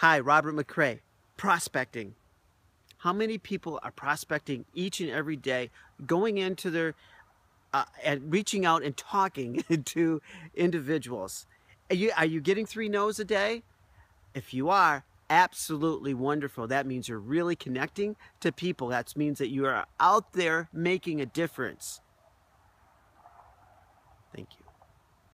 Hi, Robert McCrea, prospecting. How many people are prospecting each and every day, going into their uh, and reaching out and talking to individuals? Are you, are you getting three no's a day? If you are, absolutely wonderful. That means you're really connecting to people. That means that you are out there making a difference. Thank you.